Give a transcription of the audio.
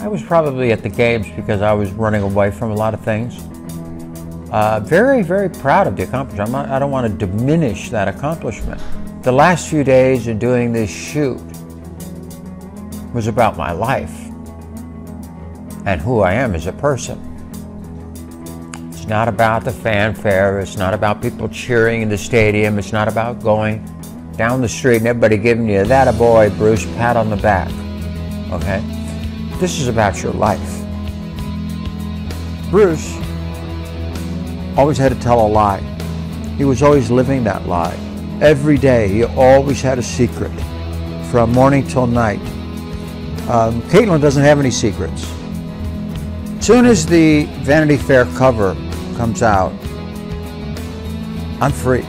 I was probably at the games because I was running away from a lot of things. Uh, very, very proud of the accomplishment. Not, I don't want to diminish that accomplishment. The last few days of doing this shoot was about my life and who I am as a person. It's not about the fanfare. It's not about people cheering in the stadium. It's not about going down the street and everybody giving you that a boy, Bruce, pat on the back. Okay? This is about your life. Bruce always had to tell a lie. He was always living that lie. Every day, he always had a secret from morning till night. Um, Caitlyn doesn't have any secrets. Soon as the Vanity Fair cover comes out, I'm free.